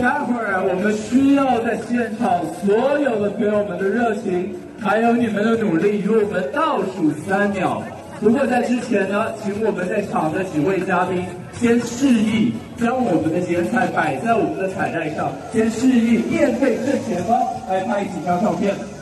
待会儿我们需要在现场所有的朋友们的热情还有你们的努力与我们倒数三秒。不过在之前呢请我们在场的几位嘉宾先示意将我们的剪彩摆在我们的彩带上先示意面对正前方来拍几张照片。